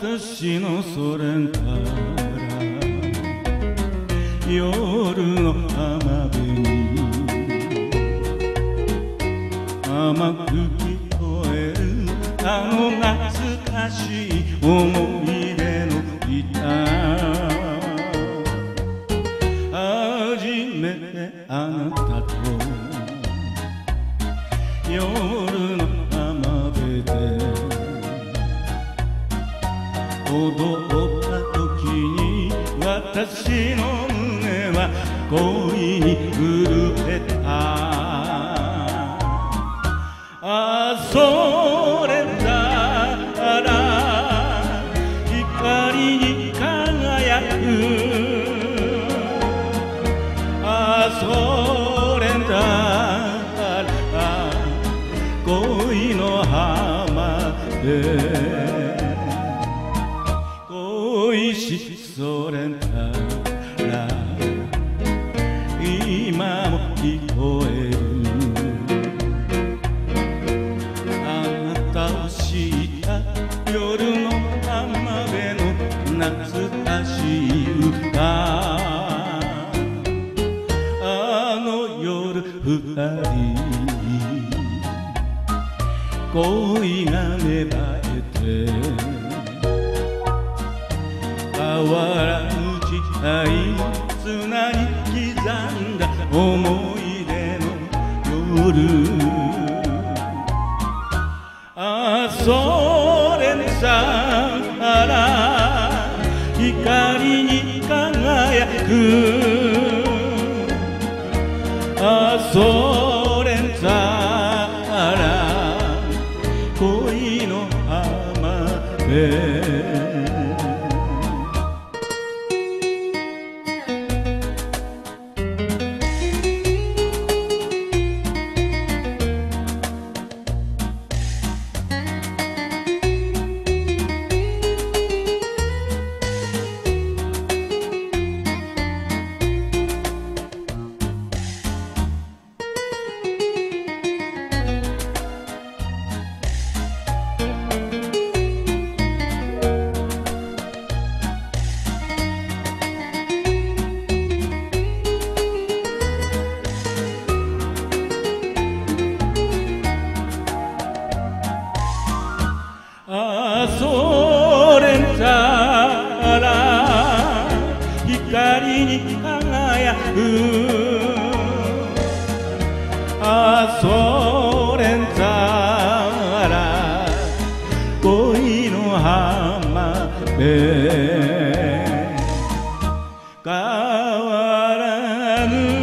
ソ連から夜の浜辺に甘く聞こえるあの懐かしい思い出のギター初めてあなたと夜の踊った時に私の胸は恋に震えた。あそれなら光に輝く。あそれなら恋の浜で。恋しそれなら今も聞こえるあなたを知った夜の浜辺の懐かしい歌。あの夜二人恋が芽生えて。らぬ時代砂に刻んだ思い出の夜。あそれさあら光に輝く。あそれさあら恋の浜辺それんたら光に輝く。あそれんたら恋の浜で変わらぬ